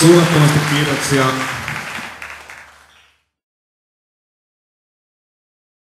Suunnattomasti kiitoksia.